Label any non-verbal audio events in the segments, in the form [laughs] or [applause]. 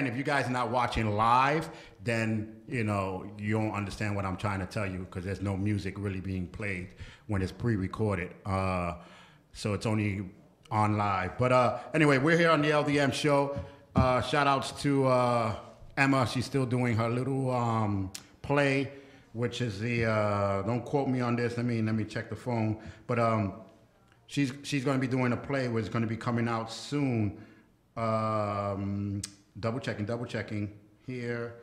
again, if you guys are not watching live, then you know you don't understand what I'm trying to tell you because there's no music really being played when it's pre-recorded. Uh, so it's only on live. But uh, anyway, we're here on the LDM show. Uh, shout outs to uh, Emma. She's still doing her little um, play, which is the uh, don't quote me on this. Let me let me check the phone. But um, she's she's going to be doing a play which is going to be coming out soon. Um, double checking, double checking here.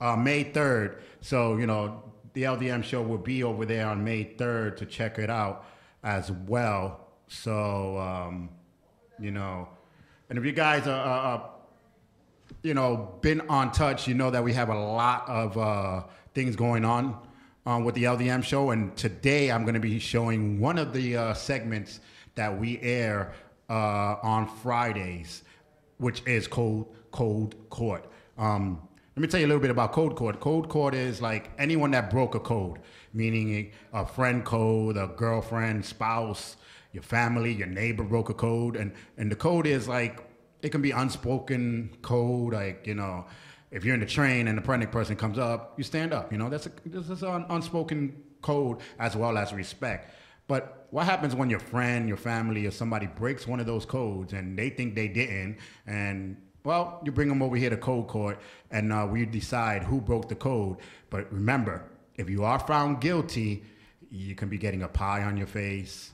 Uh, May 3rd. So, you know, the LDM show will be over there on May 3rd to check it out as well. So, um, you know, and if you guys are, are, you know, been on touch, you know that we have a lot of uh, things going on um, with the LDM show. And today I'm going to be showing one of the uh, segments that we air uh, on Fridays, which is Code Code Court. Um, let me tell you a little bit about Code Court. Code Court is like anyone that broke a code, meaning a friend code, a girlfriend, spouse, your family, your neighbor broke a code, and and the code is like it can be unspoken code, like you know. If you're in the train and the pregnant person comes up, you stand up. You know that's a this is an unspoken code as well as respect. But what happens when your friend, your family, or somebody breaks one of those codes and they think they didn't, and well, you bring them over here to code court, and uh, we decide who broke the code. But remember, if you are found guilty, you can be getting a pie on your face.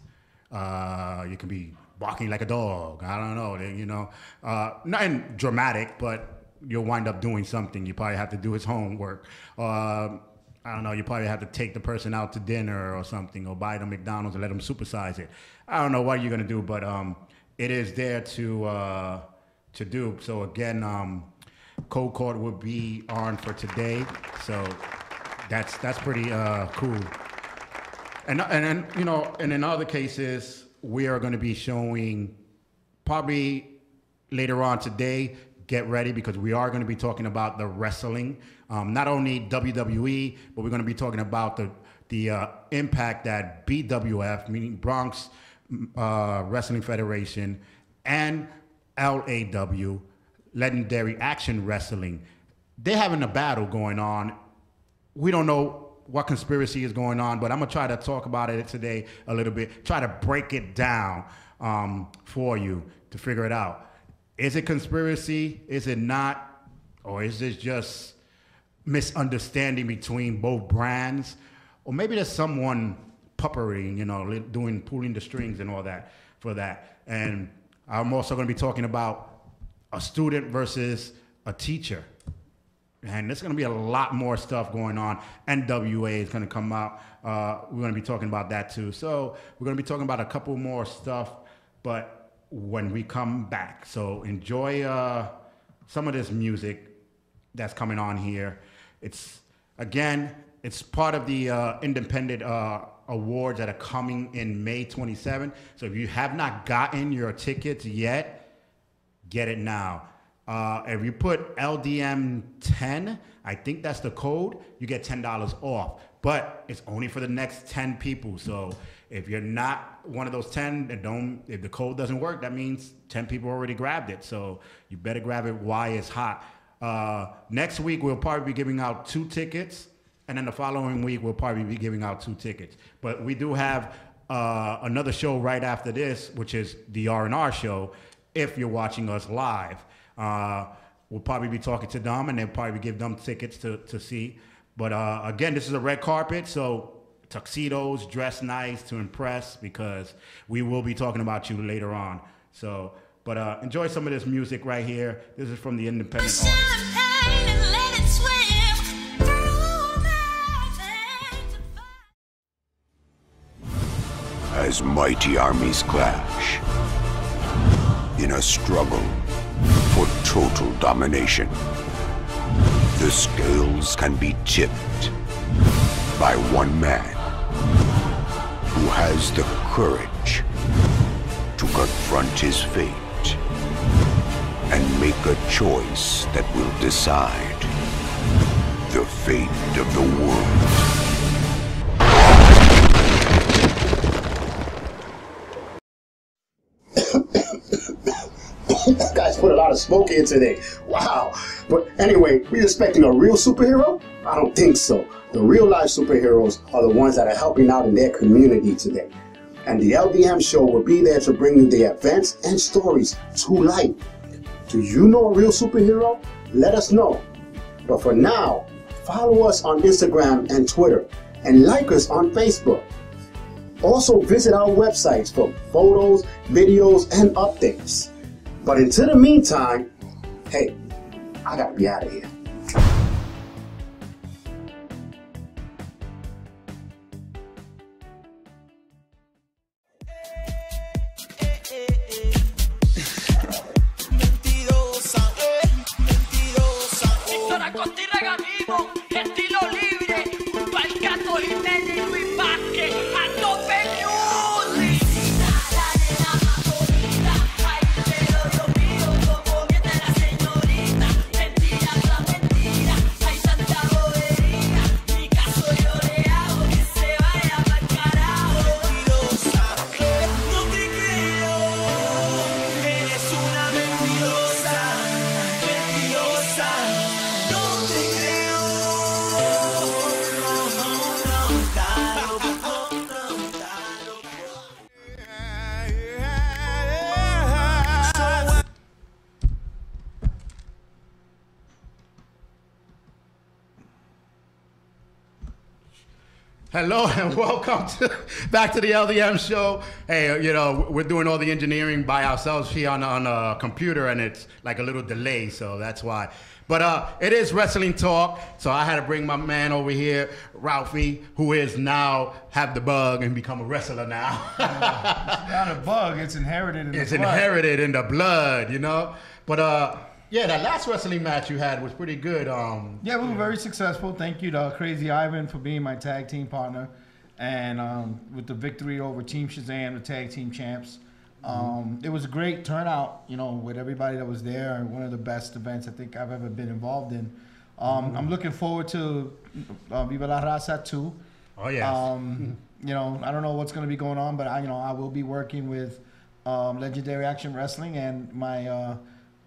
Uh, you can be barking like a dog. I don't know. You know, uh, nothing dramatic, but you'll wind up doing something. You probably have to do his homework. Uh, I don't know, you probably have to take the person out to dinner or something, or buy them McDonald's and let them supersize it. I don't know what you're gonna do, but um, it is there to uh, to do. So again, um, Code Court will be on for today. So that's that's pretty uh, cool. And and then you know, and in other cases, we are going to be showing probably later on today. Get ready because we are going to be talking about the wrestling, um, not only WWE, but we're going to be talking about the the uh, impact that BWF, meaning Bronx uh, Wrestling Federation, and LAW, Legendary Action Wrestling, they're having a battle going on. We don't know what conspiracy is going on, but I'm gonna try to talk about it today a little bit, try to break it down um, for you to figure it out. Is it conspiracy? Is it not? Or is this just misunderstanding between both brands? Or maybe there's someone puppering, you know, doing pulling the strings and all that for that. And I'm also going to be talking about a student versus a teacher. And there's going to be a lot more stuff going on. NWA is going to come out. Uh, we're going to be talking about that too. So we're going to be talking about a couple more stuff, but when we come back. So enjoy uh, some of this music that's coming on here. It's again, it's part of the uh, independent uh, awards that are coming in May 27. So if you have not gotten your tickets yet, get it now. Uh, if you put LDM 10, I think that's the code, you get $10 off. But it's only for the next 10 people. So if you're not one of those 10 that don't, if the code doesn't work, that means 10 people already grabbed it. So you better grab it while it's hot. Uh, next week, we'll probably be giving out two tickets. And then the following week, we'll probably be giving out two tickets. But we do have uh, another show right after this, which is the R&R show, if you're watching us live. Uh, we'll probably be talking to them, and they'll probably give them tickets to, to see. But uh, again, this is a red carpet, so tuxedos, dress nice to impress, because we will be talking about you later on. So, but uh, enjoy some of this music right here. This is from the independent artist. As mighty armies clash in a struggle for total domination, the scales can be tipped by one man who has the courage to confront his fate and make a choice that will decide the fate of the world. [coughs] guys put a lot of smoke here today. Wow. But anyway, we expecting a real superhero? I don't think so. The real life superheroes are the ones that are helping out in their community today. And the LDM show will be there to bring you the events and stories to life. Do you know a real superhero? Let us know. But for now, follow us on Instagram and Twitter and like us on Facebook. Also visit our websites for photos, videos, and updates. But until the meantime, hey, I gotta be out of here. Hello and [laughs] welcome to, back to the LDM show. Hey, you know we're doing all the engineering by ourselves here on on a computer, and it's like a little delay, so that's why. But uh, it is wrestling talk, so I had to bring my man over here, Ralphie, who is now have the bug and become a wrestler now. [laughs] it's not a bug; it's inherited. In it's the blood. inherited in the blood, you know. But uh, yeah, that last wrestling match you had was pretty good. Um, yeah, we were very successful. Thank you to Crazy Ivan for being my tag team partner, and um, with the victory over Team Shazam, the tag team champs. Um, it was a great turnout, you know, with everybody that was there, and one of the best events I think I've ever been involved in. Um, I'm looking forward to uh, Viva la Raza too. Oh yes. Um, you know, I don't know what's going to be going on, but I, you know, I will be working with um, Legendary Action Wrestling and my uh,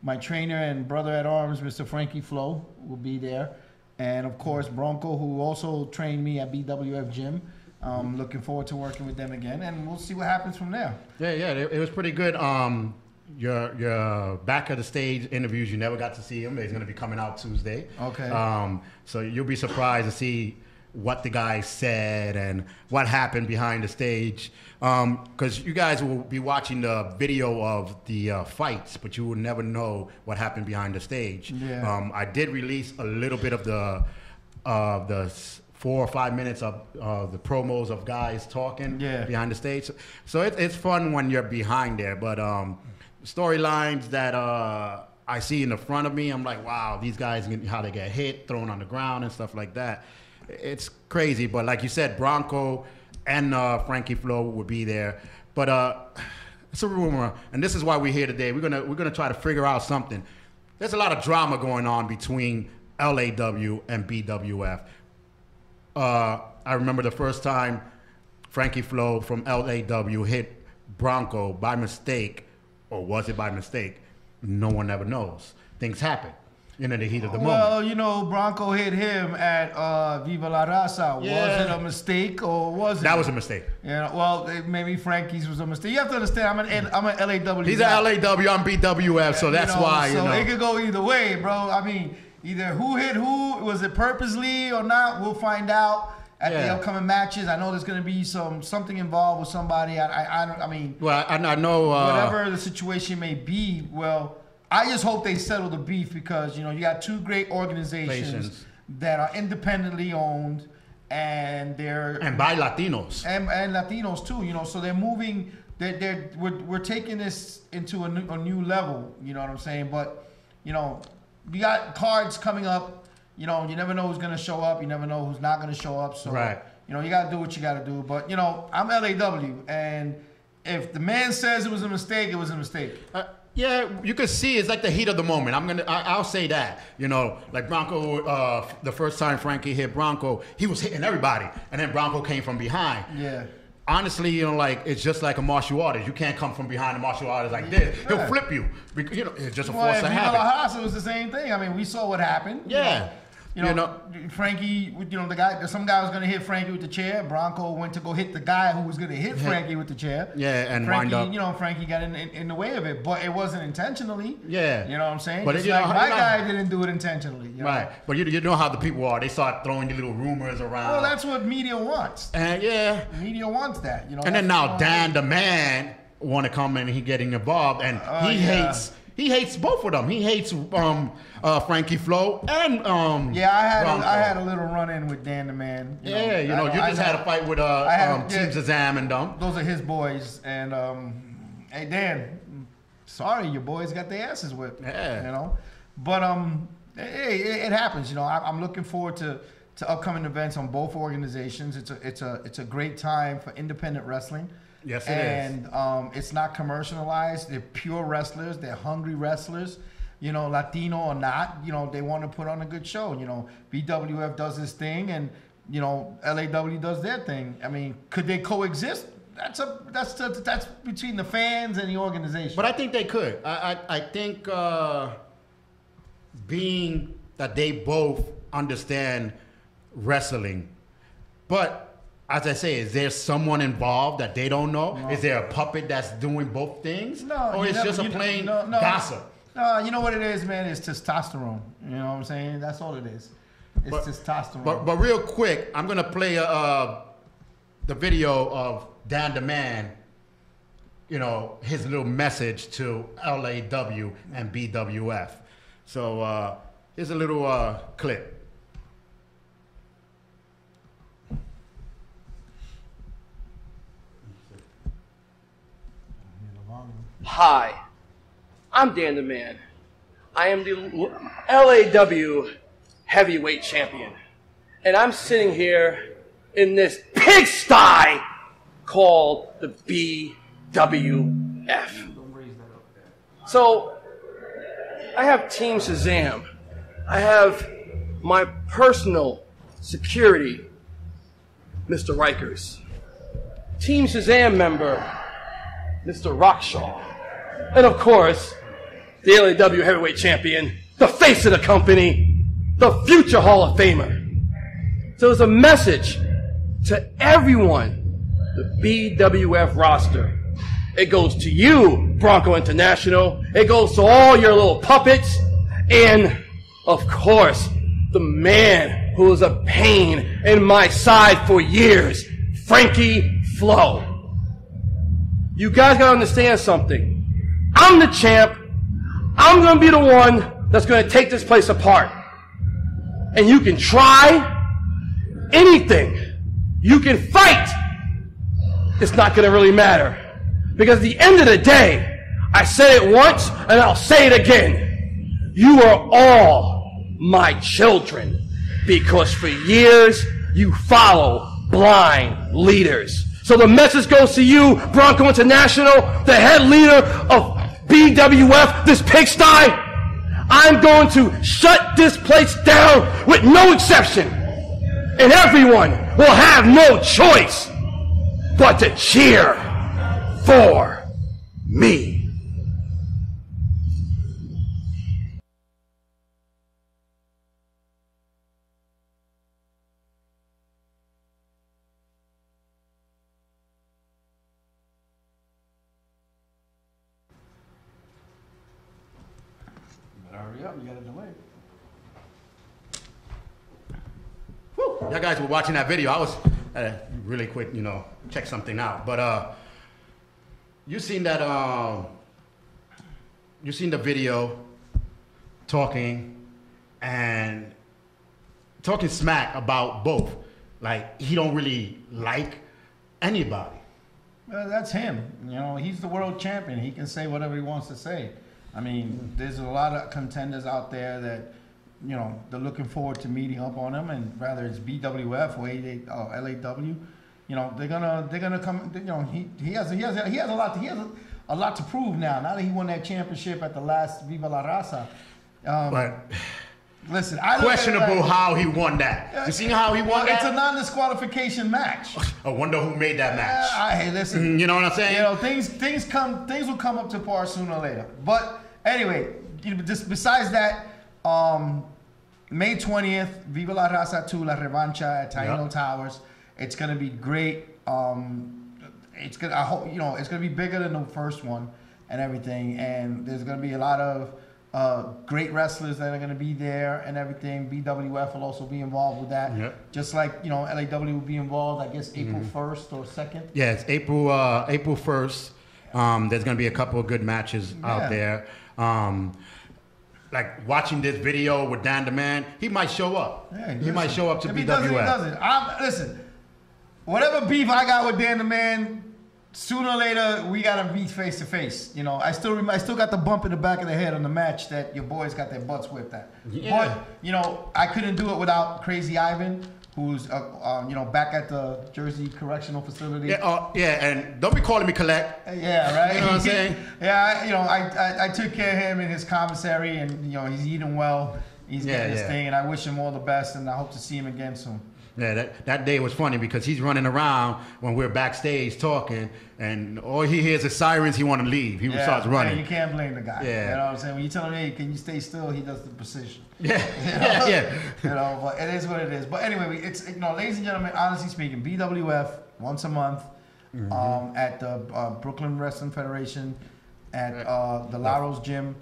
my trainer and brother at arms, Mr. Frankie Flo, will be there, and of course Bronco, who also trained me at BWF Gym. Um, looking forward to working with them again, and we'll see what happens from there. Yeah, yeah, it, it was pretty good. Um, your your back of the stage interviews, you never got to see him. He's going to be coming out Tuesday. Okay. Um, so you'll be surprised to see what the guy said and what happened behind the stage. Because you guys will be watching the video of the uh, fights, but you will never know what happened behind the stage. Yeah. Um, I did release a little bit of the of the four or five minutes of uh, the promos of guys talking Yeah. behind the stage. So it, it's fun when you're behind there. But um, storylines that uh, I see in the front of me, I'm like, wow, these guys, how they get hit, thrown on the ground, and stuff like that. It's crazy. But like you said, Bronco and uh, Frankie Flo will be there. But uh, it's a rumor, and this is why we're here today. We're gonna we're gonna try to figure out something. There's a lot of drama going on between LAW and BWF. Uh, I remember the first time Frankie Flo from LAW hit Bronco by mistake, or was it by mistake? No one ever knows. Things happen in the heat of the moment. Well, you know, Bronco hit him at uh, Viva la Raza. Yeah. Was it a mistake or was it? That was a mistake. Yeah, well, maybe Frankie's was a mistake. You have to understand, I'm an, I'm an LAW. He's guy. at LAW, I'm BWF, so You that's know, why, you so know. it could go either way, bro. I mean, either who hit who, was it purposely or not? We'll find out at the upcoming matches. I know there's going to be some something involved with somebody. I, I, I don't. I mean, well, I, I know. Uh, whatever the situation may be, well, I just hope they settle the beef because you know you got two great organizations Organizations. that are independently owned and they're And by Latinos. and, and Latinos too, you know. So they're moving. They're, they're we're, we're taking this into a new, a new level. You know what I'm saying? But you know, we got cards coming up. You know, you never know who's gonna show up. You never know who's not gonna show up. So Right. you know, you gotta do what you gotta do. But you know, I'm LAW, and if the man says it was a mistake, it was a mistake. Uh, yeah, you could see it's like the heat of the moment. I'm gonna, I, I'll say that. You know, like Bronco, uh, the first time Frankie hit Bronco, he was hitting everybody, and then Bronco came from behind. Yeah. honestly, you know, like it's just like a martial artist. You can't come from behind a martial artist like this. He'll flip you. Because, you know, it's just a Well, force of habit. Raza was the same thing. I mean, we saw what happened. you Yeah. know. You know, You know- Frankie, you know, the guy, some guy was going to hit Frankie with the chair. Bronco went to go hit the guy who was going to hit Frankie with the chair. Yeah, and Frankie, wind up- you know, Frankie got in, in, in the way of it, but it wasn't intentionally. Yeah. You know what I'm saying? But know, like how- my know- guy didn't do it intentionally. you know? Right. But you, you know how the people are. They start throwing the little rumors around. Well, that's what media wants. and yeah. Media wants that, you know. And then now Dan the man want to come in and he getting involved and Oh, he yeah. hates he hates both of them. He hates um uh Frankie Flo and um Yeah, I had a, I had a little run in with Dan the man. yeah, you I know, you I just had a fight with uh I had- um, Team yeah. Shazam and them. those are his boys. And um, hey, Dan, sorry, your boys got their asses whipped. Yeah. You know, but um, hey, it, it happens. You know, I, I'm looking forward to to upcoming events on both organizations. It's a it's a it's a great time for independent wrestling. Yes, it is. and um, it's not commercialized. They're pure wrestlers. They're hungry wrestlers. You know, Latino or not, you know, they want to put on a good show. You know, BWF does this thing, and you know, LAW does their thing. I mean, could they coexist? That's a that's a, that's between the fans and the organization. But I think they could. I I, I think uh, being that they both understand wrestling, but as I say, is there someone involved that they don't know? Is there a puppet that's doing both things? No, or it's never- just a plain no, no. gossip? No, you know what it is, man. It's testosterone. You know what I'm saying? That's all it is. It's But- testosterone. But but real quick, I'm gonna play uh, the video of Dan the Man. You know his little message to LAW and BWF. So uh, here's a little uh, clip. Hi, I'm Dan the Man. I am the LAW heavyweight champion. And I'm sitting here in this pigsty called the BWF. So, I have Team Shazam. I have my personal security, Mr. Rikers. Team Shazam member, Mr. Rockshaw. And of course, the LAW heavyweight champion, the face of the company, the future Hall of Famer. So it's a message to everyone, the BWF roster. It goes to you, Bronco International. It goes to all your little puppets. And of course, the man who was a pain in my side for years, Frankie Flo. You guys gotta understand something. I'm the champ. I'm gonna be the one that's gonna take this place apart. And you can try anything. You can fight. It's not gonna really matter. Because at the end of the day, I said it once and I'll say it again. You are all my children. Because for years, you follow blind leaders. So the message goes to you, Bronco International, the head leader of BWF, this pigsty. I'm going to shut this place down with no exception. And everyone will have no choice but to cheer for me. You got a delay. Y'all guys were watching that video. I was uh, really quick, you know, check something out. But uh, you seen that? Um, you seen the video talking and talking smack about both. Like he don't really like anybody. Well, that's him. You know, he's the world champion. He can say whatever he wants to say. I mean, there's a lot of contenders out there that, you know, they're looking forward to meeting up on them, and whether it's BWF or LAW, you know, they're gonna they're gonna come. You know, he he has he has he has a lot he has a, a lot to prove now. Now that he won that championship at the last Viva La Raza. Um, But Listen, I Questionable like- how he won that. You seen how he won Well, it's a non-disqualification match. [laughs] I wonder who made that Uh, match. I, hey, listen. You know what I'm saying? You know, things things come things will come up to par sooner or later. But anyway, just besides that, um, May twentieth, Viva la Raza 2, La Revancha at Taino Yeah. Towers. It's gonna be great. Um, it's gonna I hope you know it's gonna be bigger than the first one and everything. And there's gonna be a lot of uh, great wrestlers that are gonna be there and everything. BWF will also be involved with that. Yep. Just like you know, LAW will be involved. I guess April Mm-hmm. first or second. Yeah, it's April uh, April first. Um, there's gonna be a couple of good matches Yeah. out there. Um, like watching this video with Dan the Man, he might show up. Yeah, he might show up to if BWF. He doesn't, he doesn't. I'm, listen, whatever beef I got with Dan the Man, sooner or later we gotta meet face to face. You know, I still rem- I still got the bump in the back of the head on the match that your boys got their butts whipped at. Yeah. But you know, I couldn't do it without Crazy Ivan, who's uh, uh, you know back at the Jersey Correctional Facility. Yeah, uh, yeah, and don't be calling me collect. Yeah, right. You know what I'm saying? [laughs] yeah, I, you know, I, I I took care of him in his commissary, and you know he's eating well. He's Yeah, getting his yeah. thing, and I wish him all the best, and I hope to see him again soon. Yeah, that, that day was funny because he's running around when we're backstage talking, and all he hears is sirens. He want to leave. He starts man, running. you can't blame the guy. Yeah. You know what I'm saying? When you tell him, hey, can you stay still? He does the precision. [laughs] Yeah, [laughs] yeah, yeah. You know, but it is what it is. But anyway, it's you know, ladies and gentlemen, honestly speaking, BWF once a month Mm-hmm. um, at the uh, Brooklyn Wrestling Federation at uh, the Laros Gym.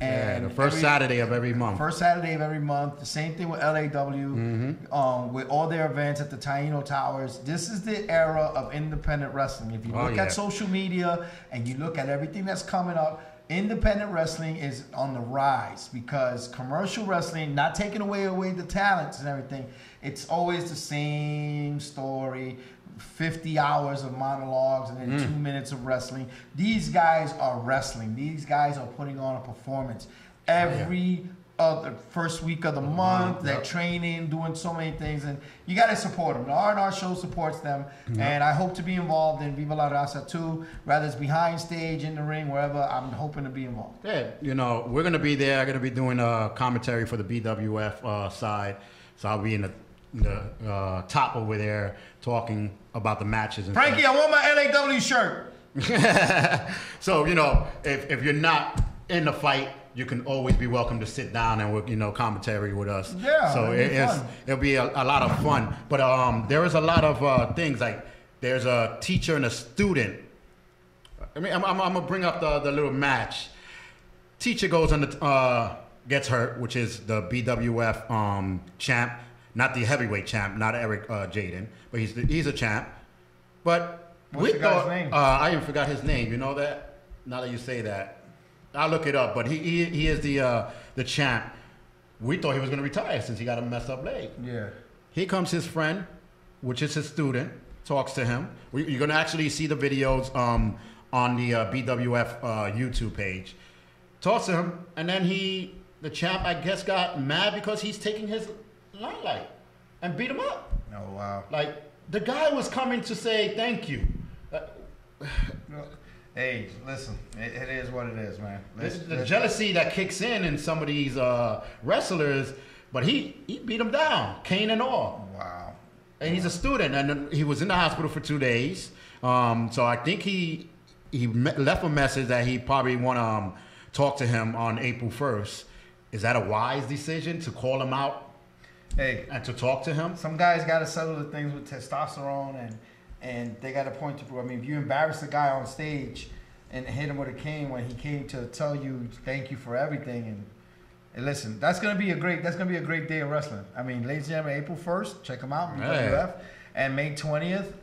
Yeah, And the first every- Saturday of every month. First Saturday of every month. The same thing with LAW, Mm-hmm. um, with all their events at the Taino Towers. This is the era of independent wrestling. If you Oh, look yeah. at social media and you look at everything that's coming up, independent wrestling is on the rise because commercial wrestling, not taking away away the talents and everything, it's always the same story. 50 hours of monologues and then Mm. two minutes of wrestling. These guys are wrestling. These guys are putting on a performance every other first week of the month. They're yep. training, doing so many things, and you got to support them. The R&R show supports them, and I hope to be involved in Viva La Raza too. Whether it's behind stage, in the ring, wherever, I'm hoping to be involved. Yeah, you know, we're gonna be there. I'm gonna be doing a commentary for the BWF uh, side, so I'll be in the, the uh, top over there talking about the matches. And Frankie, I want my LAW shirt. [laughs] so you know, if, if you're not in the fight, you can always be welcome to sit down and you know commentary with us. Yeah, So it'll be it's, it'll be a, a lot of fun. But um, there is a lot of uh, things like there's a teacher and a student. I mean, I'm, I'm, I'm gonna bring up the, the little match. Teacher goes on the uh, gets hurt, which is the BWF um, champ, not the heavyweight champ, not Eric uh, Jaden, but he's the, he's a champ. But What's guy's thought- name? Uh, I even forgot his name. You know that? Now that you say that, I'll look it up. But he he, he is the uh, the champ. We thought he was going to retire since he got a messed up leg. Yeah. Here comes his friend, which is his student, talks to him. We, you're going to actually see the videos um, on the uh, BWF uh, YouTube page. Talks to him, and then he, the champ, I guess, got mad because he's taking his limelight and beat him up. Oh wow. Like, the guy was coming to say thank you. Uh, Hey, listen, it, it is what it is, man. Let's- the let's- jealousy that kicks in in some of these uh, wrestlers, but he, he beat him down, cane and all. Wow. And he's a student, and he was in the hospital for two days. Um, so I think he he left a message that he probably want to um, talk to him on April first. Is that a wise decision to call him out Hey, and to talk to him? some guys got to settle the things with testosterone and and they got a point to prove. I mean, if you embarrass a guy on stage and hit him with a cane when he came to tell you thank you for everything and, and listen, that's gonna be a great that's gonna be a great day of wrestling. I mean, ladies and gentlemen, April first, check them out. WWF, and May twentieth.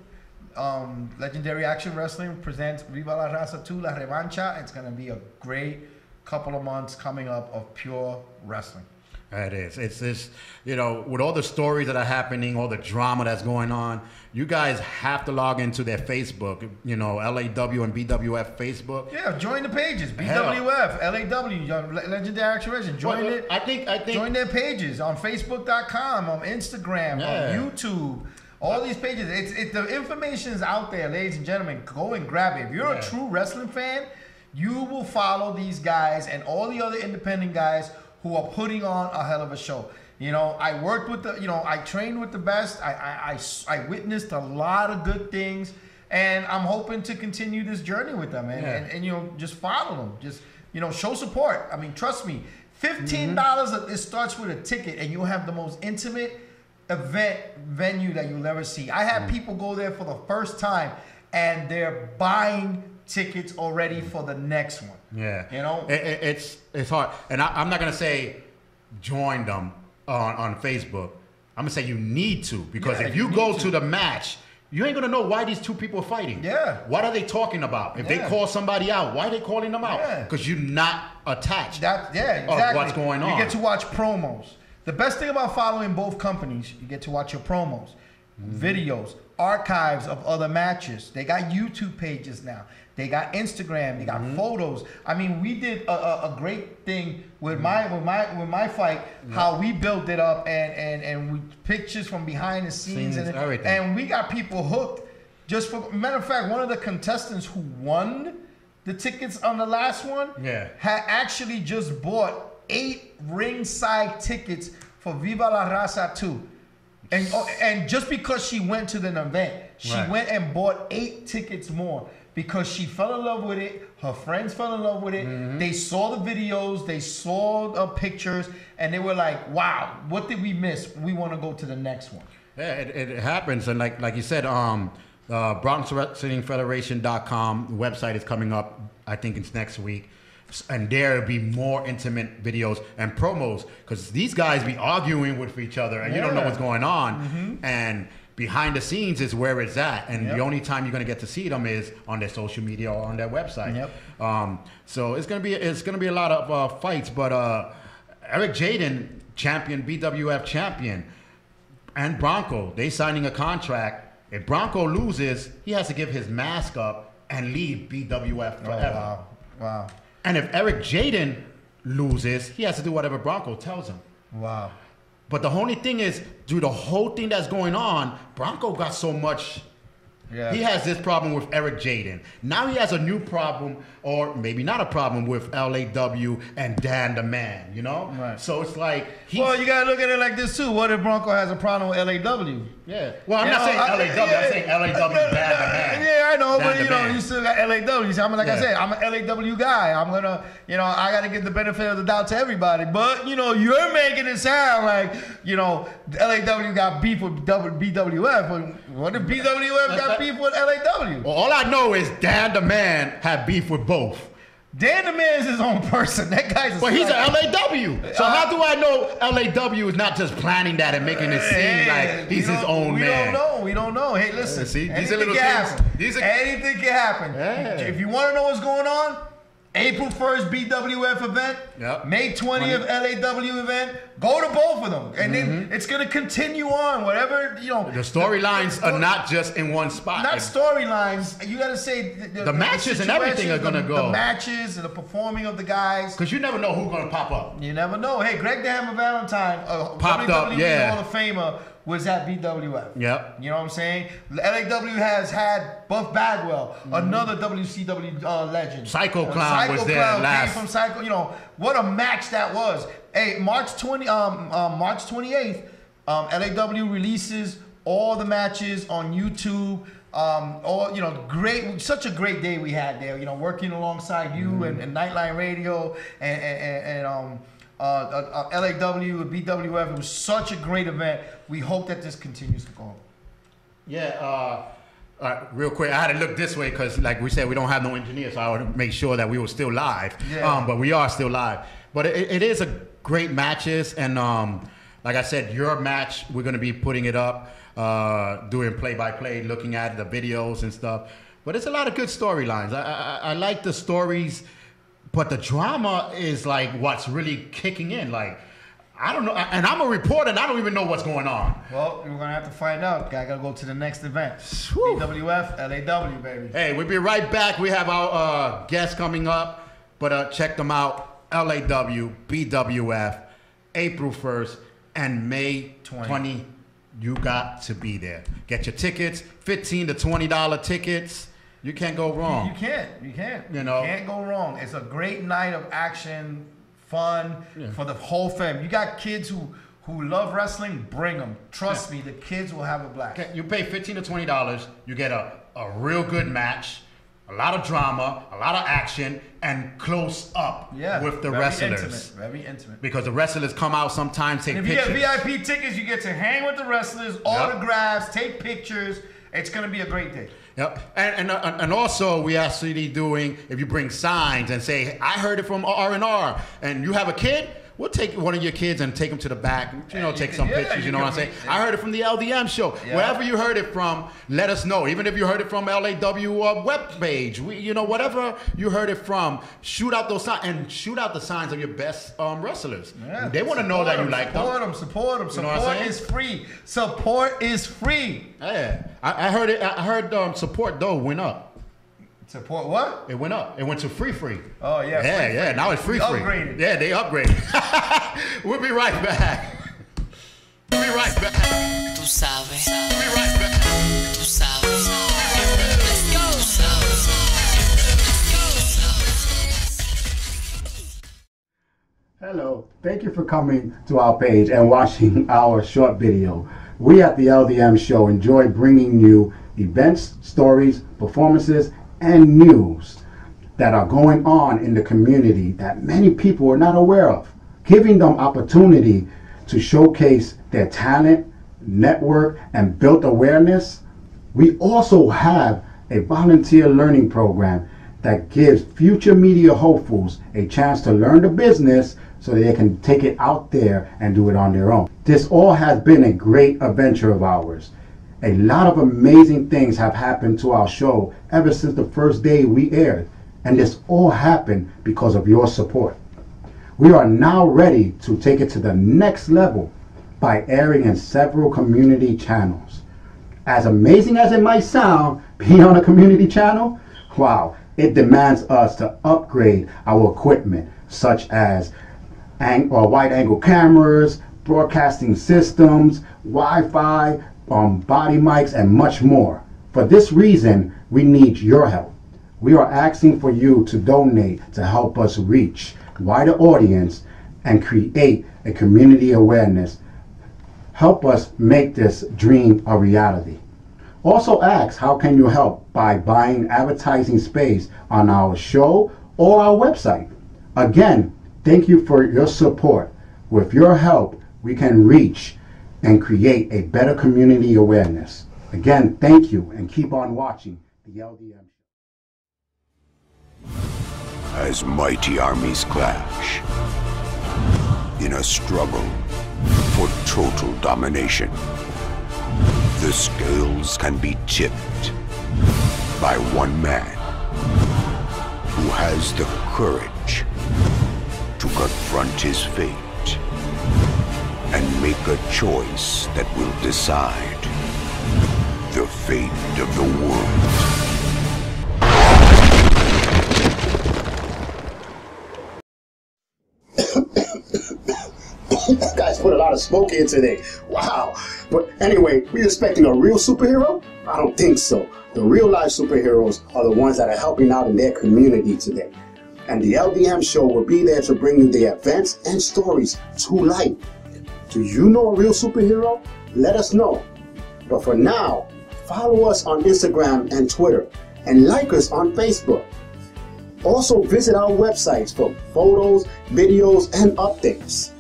Um, Legendary Action Wrestling presents Viva la Raza 2 La Revancha. It's going to be a great couple of months coming up of pure wrestling. It is. It's this, you know, with all the stories that are happening, all the drama that's going on, you guys have to log into their Facebook, you know, LAW and BWF Facebook. Yeah, join the pages. BWF, LAW, Legendary Action Join Well, it. I think, I think, Join their pages on Facebook.com, on Instagram, Yeah. on YouTube. All these pages. It's it, the information is out there, ladies and gentlemen. Go and grab it. If you're Yeah. a true wrestling fan, you will follow these guys and all the other independent guys who are putting on a hell of a show. You know, I worked with the, you know, I trained with the best. I, I, I witnessed a lot of good things, and I'm hoping to continue this journey with them, and, Yeah. and, and you know, just follow them, just you know, show support. I mean, trust me, fifteen mm-hmm. dollars. Uh, it starts with a ticket, and you'll have the most intimate event venue that you'll ever see. I had mm. people go there for the first time, and they're buying tickets already mm. for the next one. Yeah, You know? it, it- it's it's hard, and I, I'm not gonna say join them on on Facebook. I'm gonna say you need to because Yeah, if you you, go to. to. the match, you ain't gonna know why these two people are fighting. Yeah. What are they talking about? If Yeah. they call somebody out, why are they calling them out? Yeah. Because you're not attached. That yeah, exactly. what's going on? You get to watch promos. The best thing about following both companies, you get to watch your promos, Mm-hmm. videos, archives of other matches. They got YouTube pages now. They got Instagram. They got Mm-hmm. photos. I mean, we did a, a, a great thing with Mm-hmm. my with my with my fight. How we built it up and and and we pictures from behind the scenes Scenes, and everything. and we got people hooked. Just for matter of fact, one of the contestants who won the tickets on the last one Yeah. had actually just bought eight ringside tickets for Viva la Raza 2. And, oh, and just because she went to the event, she Right. went and bought eight tickets more because she fell in love with it. Her friends fell in love with it. Mm-hmm. They saw the videos, they saw the pictures, and they were like, wow, what did we miss? We want to go to the next one. Yeah, it, it happens, and like like you said, um, uh, Bronx Wrestling Federation.com website is coming up. I think it's next week, and there will be more intimate videos and promos because these guys be arguing with each other, and you don't know what's going on. And behind the scenes is where it's at, and Yep. the only time you're gonna get to see them is on their social media or on their website. Yep. Um, so it's gonna be it's gonna be a lot of uh, fights, but uh, Eric Jaden, champion BWF champion and Bronco, they signing a contract. If Bronco loses, he has to give his mask up and leave BWF forever. wow. Wow. And if Eric Jaden loses, he has to do whatever Bronco tells him. Wow. But the only thing is, through the whole thing that's going on, Bronco got so much. Yeah. He has this problem with Eric Jaden. Now he has a new problem, or maybe not a problem with LAW and Dan the Man. You know. Right. So it's like. Well, you gotta look at it like this too. What if Bronco has a problem with LAW? Yeah. Well, I'm You not know, saying oh, I- LAW. yeah, I'm saying LAW [laughs] the Man. Yeah, I know, Dan but you know, you still got LAW. You See, I'm like I said, I'm an LAW guy. I'm gonna, you know, I gotta give the benefit of the doubt to everybody. But you know, you're making it sound like, you know, LAW got beef with BWF. What if BWF got beef with LAW? Well, all I know is Dan the Man had beef with both. Dan the man is his own person. [laughs] That guy's. A But he's psycho. a LAW. So how do I know LAW is not just planning that and making it seem like he's his own we man? don't know. We don't know. Hey, listen. Yeah, see, these are anything little can things- happen. these are- anything can happen. Yeah. If you want to know what's going on, April 1st BWF event, Yep. May 20th LAW event. Go to both of them, and then it's gonna continue on. Whatever you know. Mm-hmm. The storylines are not just in one spot. Not storylines. You got to say the, The matches and everything are gonna situations, go. The matches and the performing of the guys. Cause you never know who's gonna pop up. You never know. Hey, Greg the Hammer Valentine, a Popped up, yeah. Hall of Famer, was at BWF. Yep. You know what I'm saying? LAW has had Buff Bagwell, another WCW uh, legend. Psycho Uh, Clown Psycho was there Clown last- Came from Psycho. You know what a match that was. Hey, March 20, um, um, March 28th, um, LAW releases all the matches on YouTube. Um, all you know, great, such a great day we had there. You know, working alongside you Mm-hmm. and, and Niteline Radio and and, and, and um. Uh, uh, uh, LAW and BWF. It was such a great event. We hope that this continues to go on. Yeah. Uh, uh, real quick, I had to look this way because, like we said, we don't have no engineer, so I want to make sure that we were still live. Yeah. Um, but we are still live. But it, it is a great matches, and um, like I said, your match, we're gonna be putting it up, uh, doing play by play, looking at the videos and stuff. But it's a lot of good storylines. I, I, I like the stories, but the drama is like what's really kicking in. Like. I don't know, and I'm a reporter, and I don't even know what's going on. Well, we're gonna have to find out. I gotta go to the next event. Whew. BWF, LAW, baby. Hey, we'll be right back. We have our uh, guests coming up, but uh, check them out. LAW, BWF, April 1st and May 20. 20. You got to be there. Get your tickets, 15 to $20 tickets. You can't go wrong. You can't. You can't. You know? can't go wrong. It's a great night of action, fun for the whole family. You got kids who who love wrestling, bring them. Trust me, the kids will have a blast. Okay, You pay fifteen to twenty dollars, you get a, a real good match, a lot of drama, a lot of action, and close up Yeah, with the wrestlers. very wrestlers. Intimate, very intimate. Because the wrestlers come out sometimes, take pictures. If you get VIP tickets, you get to hang with the wrestlers, autographs, take pictures. It's gonna be a great day. Yep. And, and, uh, and also we are actually doing if you bring signs and say I heard it from R and R and you have a kid, we'll take one of your kids and take them to the back. You know, you take can- some yeah, pictures. you know what I'm saying? I heard it from the LDM show. Yeah. Wherever you heard it from, let us know. Even if you heard it from LAW uh, web page, we, you know whatever you heard it from, shoot out those signs and shoot out the signs of your best um, wrestlers. Yeah. They want to know that you like support them. them. Support them. You know Support is free. Support is free. Yeah, I, I heard it. I heard um, support though went up. Support what? It went up. It went to free free. Oh, yeah, Yeah, free, yeah. free. Now it's free We free. upgraded. Yeah, they upgraded. [laughs] we'll be right back. We'll be right back. Tú sabes, We'll be right back. tú sabes. Let's go. Tú sabes. Hello, thank you for coming to our page and watching [laughs] our short video. We at the LDM Show enjoy bringing you events, stories, performances, and news that are going on in the community that many people are not aware of, giving them opportunity to showcase their talent, network, and build awareness. We also have a volunteer learning program that gives future media hopefuls a chance to learn the business so they can take it out there and do it on their own. This all has been a great adventure of ours. A lot of amazing things have happened to our show ever since the first day we aired, and this all happened because of your support. We are now ready to take it to the next level by airing in several community channels. As amazing as it might sound, [laughs] being on a community channel, wow, it demands us to upgrade our equipment, such as ang- uh, wide angle cameras, broadcasting systems, Wi Fi, um, body mics, and much more. For this reason, we need your help. We are asking for you to donate to help us reach wider audience and create a community awareness help us make this dream a reality. Also ask how can you help by buying advertising space on our show or our website. Again, thank you for your support. With your help, we can reach and create a better community awareness. Again, thank you and keep on watching the LDM. as mighty armies clash in a struggle for total domination. The scales can be tipped by one man who has the courage to confront his fate and make a choice that will decide the fate of the world. [coughs] guys put a lot of smoke here today. Wow. But anyway, we expecting a real superhero? I don't think so. The real life superheroes are the ones that are helping out in their community today. And the LDM show will be there to bring you the events and stories to life. Do you know a real superhero? Let us know. But for now, follow us on Instagram and Twitter and like us on Facebook. Also visit our websites for photos, videos, and updates.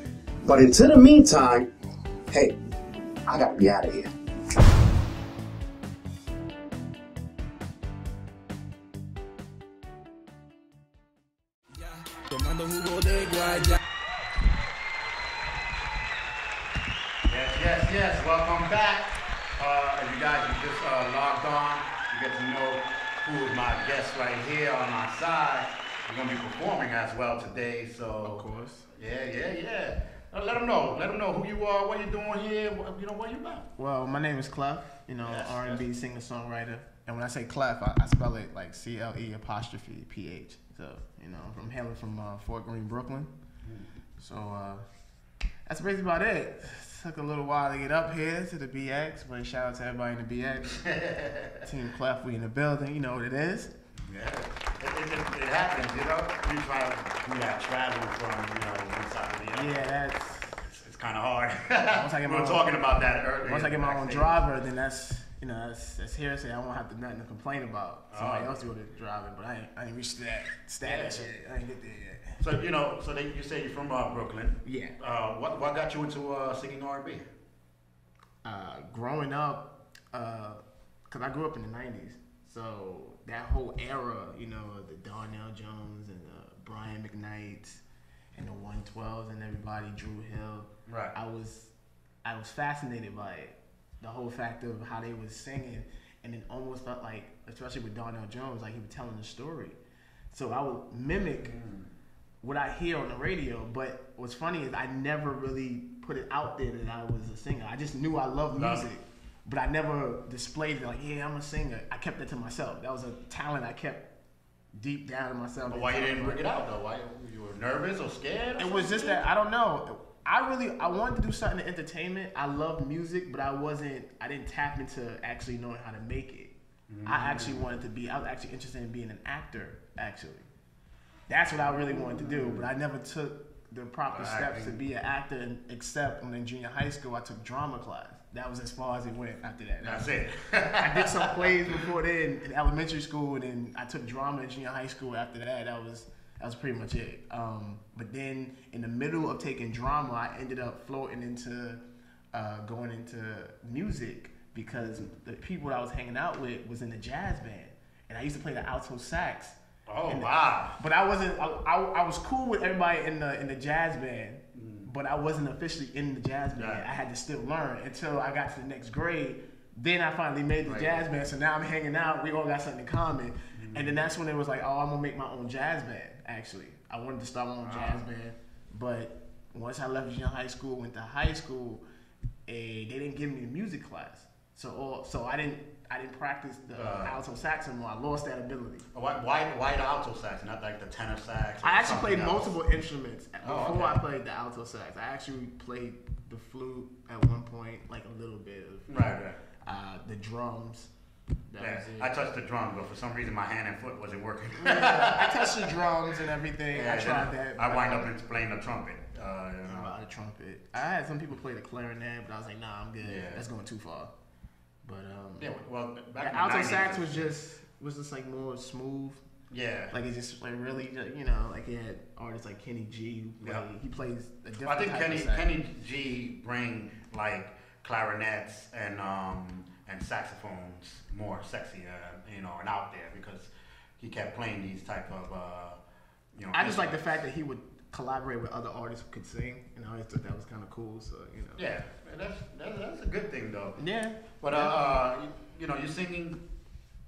But until the meantime, hey, I gotta be out of here. Right here on my side. We're gonna be performing as well today, so. Of course. Yeah, yeah, yeah. Uh, let them know. Let them know who you are, what you're doing here. What, you know, what you're about. Well, my name is Cle'ph, you know, Yes, R&B singer songwriter. And when I say Cle'ph, I, I spell it like C L E apostrophe P H. So you know, from hailing from uh, Fort Greene, Brooklyn. So uh, that's basically about it. Took a little while to get up here to the BX, but shout out to everybody in the BX. [laughs] Team Cle'ph, we in the building. You know what it is. Yeah. It- it, it, happens, you know. You try to that travel from, you know, one side to the other. Yeah, that's It's, it's kind of hard. [laughs] Once I get we were own- talking about that earlier. once I get my own driver, then that's you know that's that's hearsay. I won't have to nothing to complain about. Somebody Oh. else do the driving, but I ain't I ain't reached that status yet. I ain't get there yet. So you know, so they, you say you're from uh, Brooklyn. Yeah. Uh, what what got you into uh, singing R&B? uh, growing up, because I grew up in the '90s, so that whole era, you know, the Donell Jones and the Brian McKnights and the 112s and everybody, Dru Hill. Right. I was, I was fascinated by it. The whole fact of how they was singing, and it almost felt like, especially with Donell Jones, like he was telling a story. So I would mimic mm. what I hear on the radio. But what's funny is I never really put it out there that I was a singer. I just knew I loved Love music, but I never displayed it like, yeah, I'm a singer. I kept it to myself. That was a talent I kept deep down in myself. But why you didn't bring it out though? Why you were nervous or scared? or It was just that I don't know. I really I wanted to do something in entertainment. I love music, but I wasn't. I didn't tap into actually knowing how to make it. I actually wanted to be. I was actually interested in being an actor. Actually, that's what I really wanted to do. But I never took the proper Uh, steps to be an actor. And except when in junior high school, I took drama class. That was as far as it went after that. That's it. I did some plays before then in elementary school, and then I took drama in junior high school. After that, that was that was pretty much it. Um, but then in the middle of taking drama, I ended up floating into uh, going into music because the people that I was hanging out with was in the jazz band, and I used to play the alto sax. Oh And- wow. But I wasn't. I, I, I was cool with everybody in the in the jazz band, but I wasn't officially in the jazz band. Right. I had to still learn until I got to the next grade. Then I finally made the Right. jazz band. So now I'm hanging out. We all got something in common. And then that's when it was like, oh, I'm gonna make my own jazz band. Actually, I wanted to start my own jazz band, but once I left junior high school, went to high school, eh, they didn't give me a music class. So all, so I didn't I didn't practice the Uh. alto sax anymore. I lost that ability. Why, why, why the alto sax, not like the tenor sax? I actually played else? multiple instruments Oh, before okay. I played the alto sax. I actually played the flute at one point, like a little bit of Right, right. uh, the drums. Yeah. I touched the drum, but for some reason my hand and foot wasn't working. [laughs] I touched the drums and everything. I tried that. I wind up playing the trumpet. Uh, you know. uh, the trumpet. I had some people play the clarinet, but I was like, nah, I'm good. Yeah. That's going too far. But um, Yeah, well, back alto sax was just was just like more smooth. Yeah. Like it just like really, you know, like he had artists like Kenny G. Yeah. he plays a different Well, I think Kenny. Kenny G bring like clarinets and um and saxophones more sexy, uh, you know, and out there because he kept playing these type of uh, you know. I just like the fact that he would collaborate with other artists who could sing, and I always thought that was kind of cool. So you know. Yeah, that's, that's that's a good thing though. Yeah. But uh, uh you, you know, you're singing.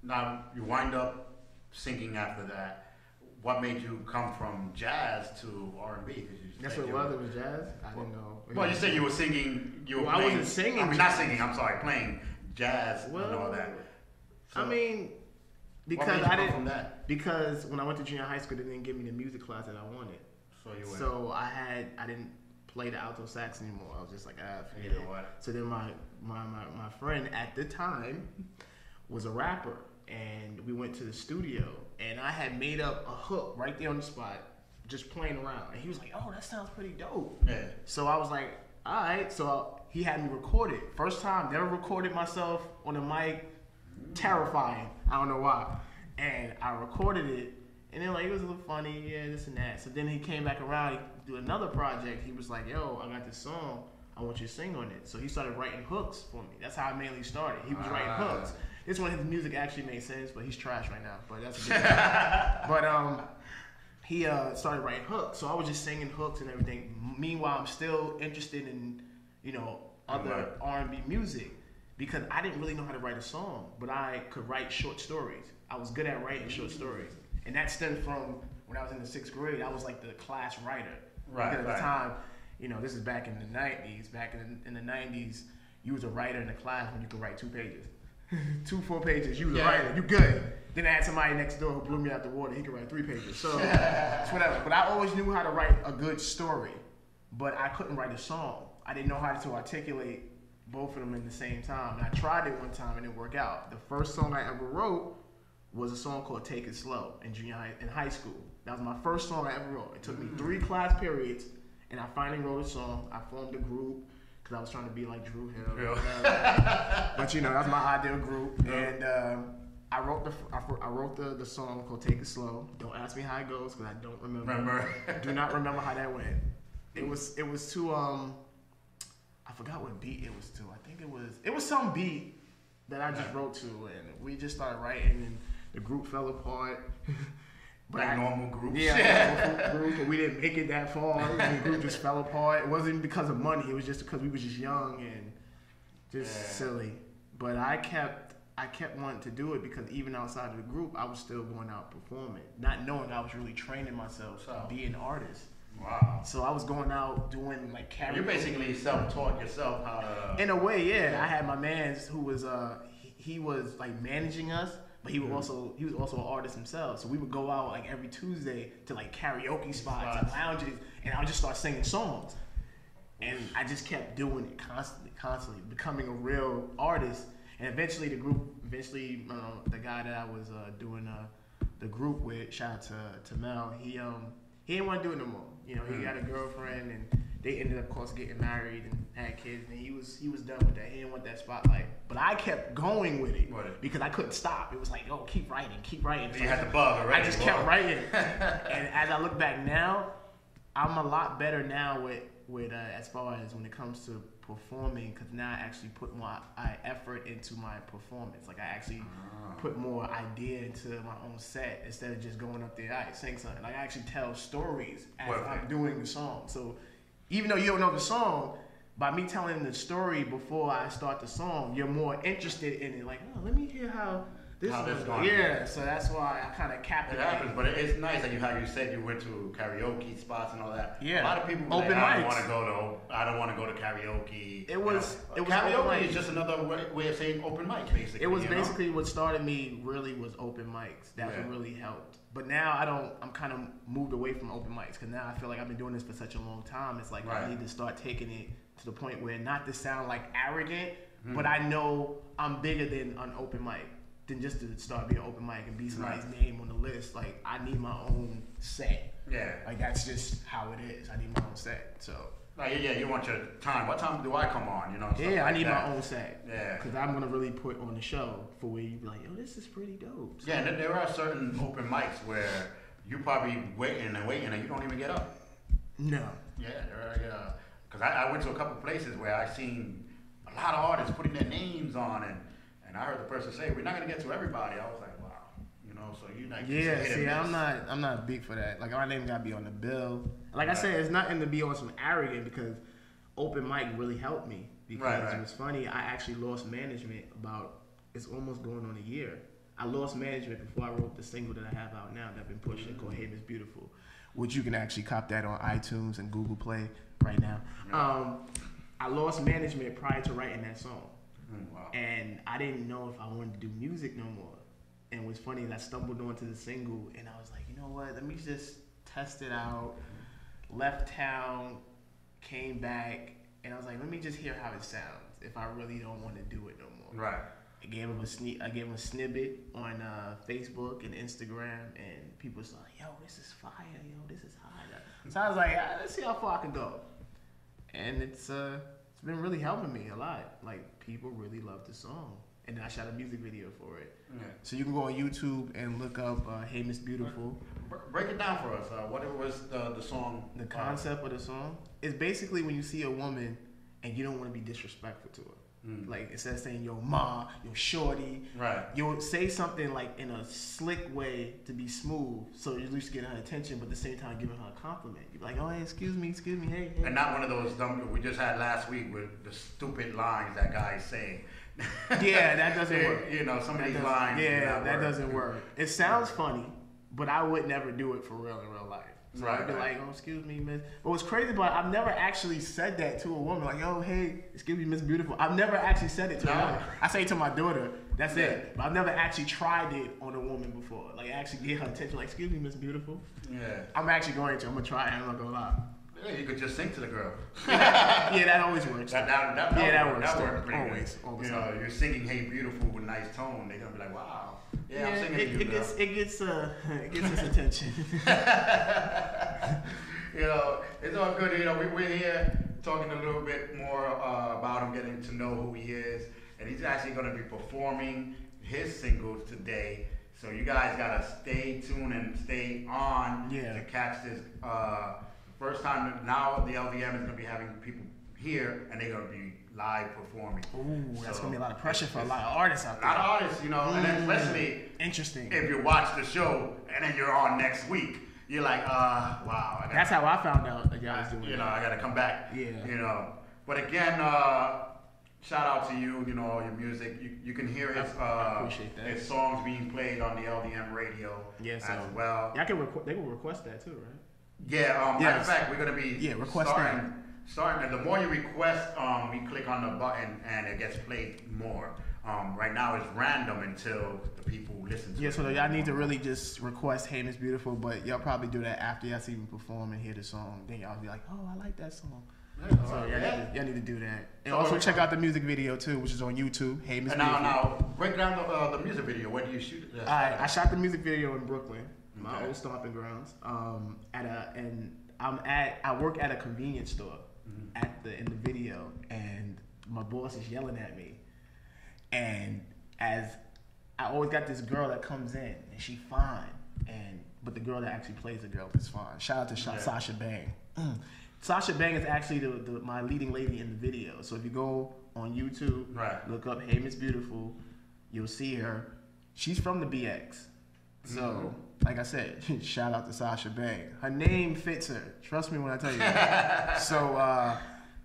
Now you wind up singing after that. What made you come from jazz to R and B? That's what it was. It was jazz. I didn't know. Well, you said you were singing. You were Well, I wasn't singing I mean, not singing. I'm sorry, playing jazz and all that. I mean, because I didn't. Because when I went to junior high school, they didn't give me the music class that I wanted. So you went. So I had I didn't play the alto sax anymore. I was just like, ah, forget You know it. what? So then my, my my my friend at the time was a rapper, and we went to the studio, and I had made up a hook right there on the spot, just playing around, and he was like, oh, that sounds pretty dope. Yeah. So I was like, all right. So he had me record it. First time, never recorded myself on a mic. Terrifying. I don't know why. And I recorded it, and then like it was a little funny, yeah, this and that. So then he came back around, he do another project. He was like, yo, I got this song. I want you to sing on it. So he started writing hooks for me. That's how I mainly started. He was writing Ah. hooks. This one, his music actually made sense, but he's trash right now. But that's a different. [laughs] but um, he uh, started writing hooks. So I was just singing hooks and everything. Meanwhile, I'm still interested in, you know, other Right. R&B music because I didn't really know how to write a song, but I could write short stories. I was good at writing short stories, and that stemmed from when I was in the sixth grade. I was like the class writer. Right, Because at right. the time, you know, this is back in the '90s. Back in in the '90s, you was a writer in the class when you could write two pages, [laughs] two four pages. You was Yeah. a writer. You good. Then I had somebody next door who blew me out the water. He could write three pages. So it's whatever. But I always knew how to write a good story, but I couldn't write a song. I didn't know how to articulate both of them in the same time. And I tried it one time and it didn't work out. The first song I ever wrote was a song called "Take It Slow" in junior high in high school. That was my first song I ever wrote. It took me three class periods, and I finally wrote a song. I formed a group because I was trying to be like Dru Hill. Real. [laughs] but you know, that's my ideal group. And um, I wrote the I wrote- I wrote the, the song called "Take It Slow." Don't ask me how it goes because I don't remember. Remember? [laughs] Do not remember how that went. It was it was to um, I forgot what beat it was to. I think it was it was some beat that I just wrote to, and we just started writing, and the group fell apart. But [laughs] Like I- normal groups. yeah, [laughs] normal group, but we didn't make it that far. The group [laughs] just fell apart. It wasn't because of money. It was just because we was just young and just Yeah. silly. But I kept I kept wanting to do it because even outside of the group, I was still going out performing, not knowing I was really training myself So- to be an artist. Wow. So I was going out doing like karaoke. You're basically self-taught yourself how to. In a way, yeah. I had my man's who was uh he, he was like managing us, but he was also he was also an artist himself. So we would go out like every Tuesday to like karaoke spots and lounges, and I would just start singing songs. And I just kept doing it constantly, constantly, becoming a real artist. And eventually, the group, eventually, uh, the guy that I was uh, doing uh, the group with, shout out to, to Mel, he um he didn't want to do it no more. You know, he got a girlfriend, and they ended up, of course, getting married and had kids. And he was he was done with that. He didn't want that spotlight. But I kept going with it With it. because I couldn't stop. It was like, oh, keep writing, keep writing. You had the bug already. I just kept writing. [laughs] and as I look back now, I'm a lot better now with with uh, as far as when it comes to performing because now I actually put more I, effort into my performance. Like I actually put more idea into my own set instead of just going up there, I sing something. Like I actually tell stories as Perfect. I'm doing the song. So even though you don't know the song. By me telling the story before I start the song, you're more interested in it. Like, oh, let me hear how this How this going. Yeah, so that's why I kind of capped It It happens, but it's nice that you how you said you went to karaoke spots and all that. Yeah. a lot of people Open like, I don't want to go to I don't want to go to karaoke. It was- You know, it was karaoke is just another way, way of saying open mic, basically. It was you know? basically what started me. Really, was open mics. That's Yeah. what really helped. But now I don't. I'm kind of moved away from open mics because now I feel like I've been doing this for such a long time. It's like I need to start taking it to the point where not to sound like arrogant, Hmm. but I know I'm bigger than an open mic than just to start being open mic and be somebody's Right. name on the list. Like I need my own set. Yeah. Like that's just how it is. I need my own set. So Like, yeah, you want your time. What time do I come on? You know. yeah, I need that. my own set. Yeah. Because I'm gonna really put on the show for where you be like, yo, this is pretty dope. Yeah, and there- are certain open mics where you probably waiting and waiting and you don't even get up. No. Yeah, there are. Uh, because I, I went to a couple places where I seen a lot of artists putting their names on, and and I heard the person say, "We're not gonna get to everybody." I was like, "Wow," you know. So you like, a Yeah, see, I'm not, I'm not big for that. Like my name ain't even gotta be on the bill. Like I said, it's nothing to be on some arrogant because open mic really helped me. Because Right, right. it was funny. I actually lost management about it's almost going on a year. I lost management before I wrote the single that I have out now that I've been pushing called "Hey Miss Beautiful," which you can actually cop that on iTunes and Google Play right now. Um, I lost management prior to writing that song. Mm, wow. and I didn't know if I wanted to do music no more. And what's funny is I stumbled onto the single, and I was like, you know what? Let me just test it out. Left town, came back, and I was like, let me just hear how it sounds. If I really don't want to do it no more. Right. I gave him a sne- I gave him a snippet on uh, Facebook and Instagram, and people was like, "Yo, this is fire! Yo, this is hot!" So I was like, ah, "Let's see how far I can go." And it's uh, it's been really helping me a lot. Like people really love the song, and I shot a music video for it. Yeah. So you can go on YouTube and look up uh, "Hey Miss Beautiful." Break it down for us. Uh, what was the the song? The uh, concept of the song is basically when you see a woman and you don't want to be disrespectful to her. Mm. Like instead of saying yo ma, yo shorty, Right. you'll say something like in a slick way to be smooth, so you at least get her attention, but at the same time giving her a compliment. You're like, oh hey, excuse me, excuse me, hey, hey. And not one of those dumb we just had last week with the stupid lines that guys say. Yeah, that doesn't [laughs] work. You know, some of That these doesn't- lines. Yeah, that work. doesn't work. It sounds funny, but I would never do it for real in real life. So Right, I'd be right. like, oh, excuse me, miss. But what's crazy about it, I've never actually said that to a woman. Like, oh, hey, excuse me, Miss Beautiful. I've never actually said it to a No. woman. I say it to my daughter, that's Yeah. it. But I've never actually tried it on a woman before. Like, I actually get her attention, like, excuse me, Miss Beautiful. Yeah. I'm actually going to. I'm going to try it. I'm not going to lie. Hey, you could just sing to the girl. [laughs] yeah, that always works. That, that, that, Yeah, that work- works That works pretty Always, the you know, you're singing "Hey Beautiful" with nice tone. They're gonna be like, "Wow, yeah, I'm singing it, to you." it girl." gets it gets uh it gets his [laughs] attention. [laughs] you know, it's all good. You know, we, we're here talking a little bit more uh, about him, getting to know who he is, and he's actually going to be performing his singles today. So you guys gotta stay tuned and stay on Yeah. to catch this. Uh, first time now, the LDM is gonna be having people here, and they're gonna be live performing. Ooh, that's So, gonna be a lot of pressure for a lot of artists out A there. lot of artists, you know, and then especially Interesting. if you watch the show and then you're on next week, you're like, uh, wow. I gotta, That's how I found out that y'all was doing you know, that. I gotta come back. Yeah. You know, but again, uh, shout out to you. You know, your music. You, you can hear his uh, his songs being played on the LDM radio Yeah, so as well. Y'all can requ- they will request that too, right? Yeah. Um, Matter of fact, we're gonna be Yeah, request starting. Starting, and the more you request, um, we click on the button and it gets played more. Um, right now it's random until the people listen to Yeah, it. so y'all need to really just request "Hey Miss Beautiful," but y'all probably do that after y'all see me perform and hear the song. Then y'all be like, "Oh, I like that song." Yeah, So y'all, yeah. need to, y'all need to do that, and So also check out the music video too, which is on YouTube. Hey Miss And now, Beautiful. now, break down the, uh, the music video. Where do you shoot it? All right, I shot the music video in Brooklyn, my Okay. old stomping grounds. Um, at a and I'm at I work at a convenience store Mm-hmm. at the in the video, and my boss is yelling at me, and as I always got this girl that comes in and she fine, and but the girl that actually plays the girl is fine. Shout out to Sha- Yeah. Sasha Bang. Mm. Sasha Bang is actually the, the my leading lady in the video. So if you go on YouTube, Right. look up Hey Miss Beautiful, you'll see her. She's from the BX. So, Mm-hmm. Like I said, [laughs] shout out to Sasha Bang. Her name fits her. Trust me when I tell you that. [laughs] so, uh,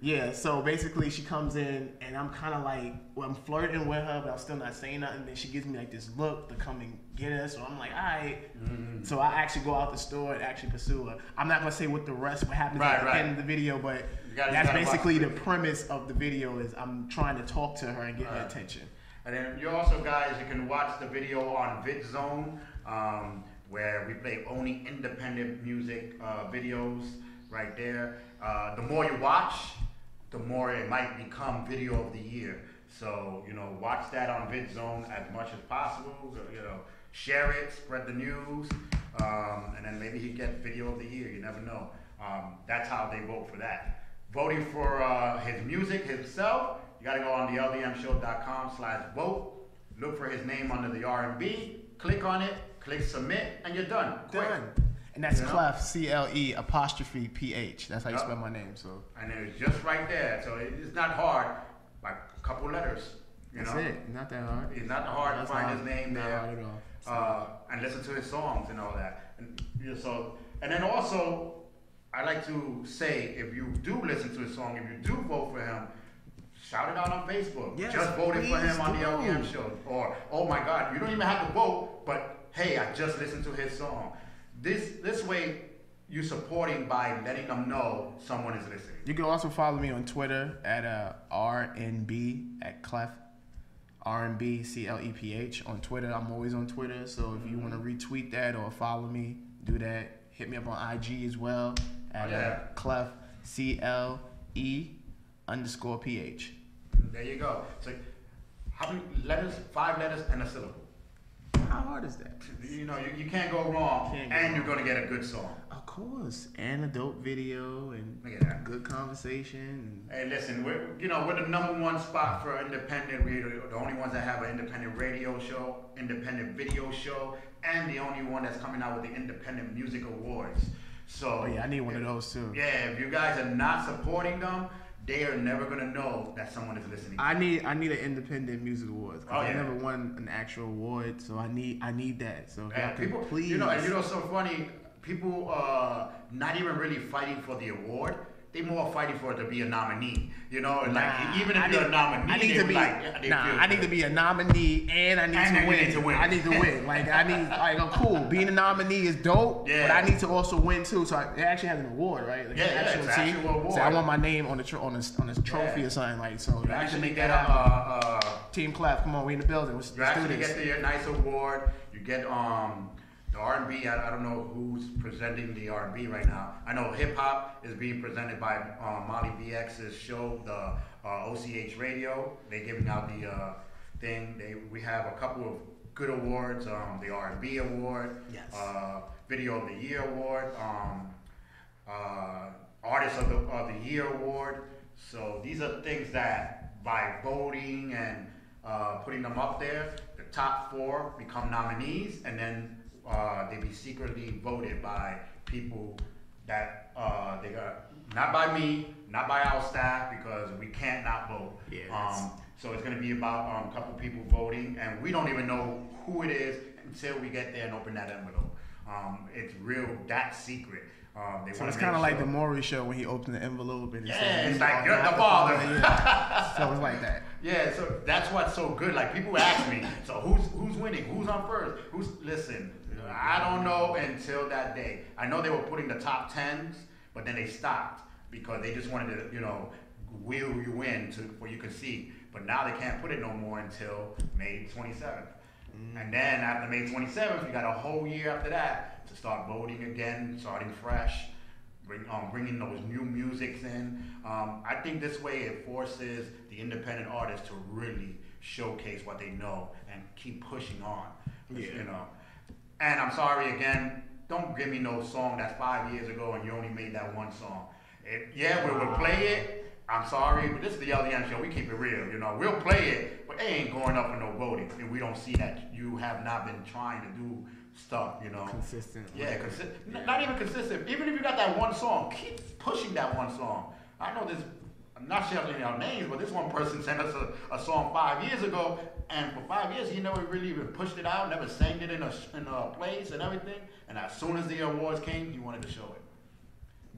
yeah, so basically she comes in and I'm kind of like, well, I'm flirting with her, but I'm still not saying nothing. Then she gives me like this look to come and get us. So I'm like, all right. Mm-hmm. So I actually go out the store and actually pursue her. I'm not going to say what the rest, what happens Right, at the right. end of the video, but gotta- that's basically the premise of the video is I'm trying to talk to her and get her Right. attention. And then you also, guys, you can watch the video on VidZone, um, where we play only independent music uh, videos right there. Uh, the more you watch, the more it might become video of the year. So, you know, watch that on VidZone as much as possible. You know, share it, spread the news, um, and then maybe he get video of the year. You never know. Um, that's how they vote for that. Voting for uh, his music himself, you got to go on the ldmshow.com slash vote. Look for his name under the R&B. Click on it. Click submit, and you're done. Quick. Done. And that's You know? Cle'ph, C L E apostrophe P H. That's how you spell my name. So And it's just right there. So it's not hard. Like a couple letters. You that's know? it. Not that hard. It's not hard That's to find his name not there. hard at all. Uh, and listen to his songs and all that. And you know, so, and then also, I like to say, if you do listen to his song, if you do vote for him, shout it out on Facebook. Yes, just voted for him on the. LDM show. Or, oh my God, you don't even have to vote, but hey, I just listened to his song. This this way, you're supporting by letting them know someone is listening. You can also follow me on Twitter at uh, RNB at Cle'ph. RNB C L E P H on Twitter. I'm always on Twitter, so if you want to retweet that or follow me, do that. Hit me up on IG as well at Oh, yeah. uh, Cle'ph C L E underscore P H. There you go. So, how many letters? Five letters and a syllable. How hard is that? You know, you, you can't go wrong, Can't go and you're gonna get a good song. Of course, and a dope video and good conversation. Hey, listen, we're you know we're the number one spot for independent radio. The only ones that have an independent radio show, independent video show, and the only one that's coming out with the independent music awards. So Oh yeah, I need one of those too. Yeah, if you guys are not supporting them, they are never gonna know that someone is listening. I need I need an independent music awards. 'cause Oh, yeah. I never won an actual award, so I need I need that. So if y'all And can people, please, you know, and you know, so funny. People uh, not even really fighting for the award. They more fighting for it to be a nominee. You know, and Nah, like even if I you're need- a nominee, I need to be like, nah. I need good. to be a nominee and I need, And to, win. need to win. I need to win. [laughs] Like I need like oh, cool. Being a nominee is dope, Yeah. but I need to also win too. So I, it actually has an award, right? Like Yeah, an yeah, actual award. So I want my name on the tr- on a on a trophy Yeah. or something like so. You I actually make that a, uh, uh, Team clap, come on, we in the building. Let's, you let's do actually this. get the nice award. You get um, the R&B. I, I don't know who's presenting the R&B right now. I know hip hop is being presented by um, Molly VX's show, the uh, OCH Radio. They're giving out the uh, thing. They we have a couple of good awards. Um, the R&B award, Yes. uh, Video of the Year award, um, uh, Artist of the of the Year award. So these are things that by voting and uh, putting them up there, the top four become nominees, and then uh, they be secretly voted by people that uh, they got not by me, not by our staff because we can't not vote. Yeah, Um, so it's going to be about um, a couple people voting, and we don't even know who it is until we get there and open that envelope. Um, it's real that secret. Um, they So it's kind of like the Maury show when he opened the envelope and it Yeah, said, it's like, "You're the father." Yeah. [laughs] so it's like that. Yeah, so that's what's so good. Like people ask me, so who's who's winning? Who's on first? Who's listen? I don't know until that day. I know they were putting the top tens, but then they stopped because they just wanted to, you know, wheel you in to where you could see. But now they can't put it no more until May 27th. And then after May 27th, you got a whole year after that to start voting again, starting fresh bring, um, bringing those new musics in. Um, I think this way it forces the independent artists to really showcase what they know and keep pushing on. You know. And I'm sorry again. Don't give me no song that's five years ago and you only made that one song. It, yeah, we will play it. I'm sorry, but this is the LDM show. We keep it real. You know, we'll play it, but it ain't going up for no voting, and we don't see that you have not been trying to do stuff. You know, Consistent. yeah, consi- n- not even consistent. Even if you got that one song, keep pushing that one song. I know this. I'm not shouting out names, but this one person sent us a, a song five years ago, and for five years he never really even pushed it out, never sang it in a in a place and everything. And as soon as the awards came, he wanted to show it.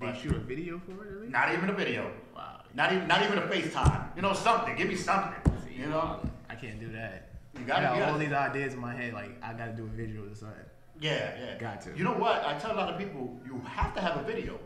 They shoot a video for it, really? Not even a video. Wow. Not even not even a FaceTime. You know something. Give me something. You know. I can't do that. You gotta, got you all gotta these ideas in my head. Like I gotta do a visual or something. Yeah, yeah. Got to. You know what? I tell a lot of people you have to have a video.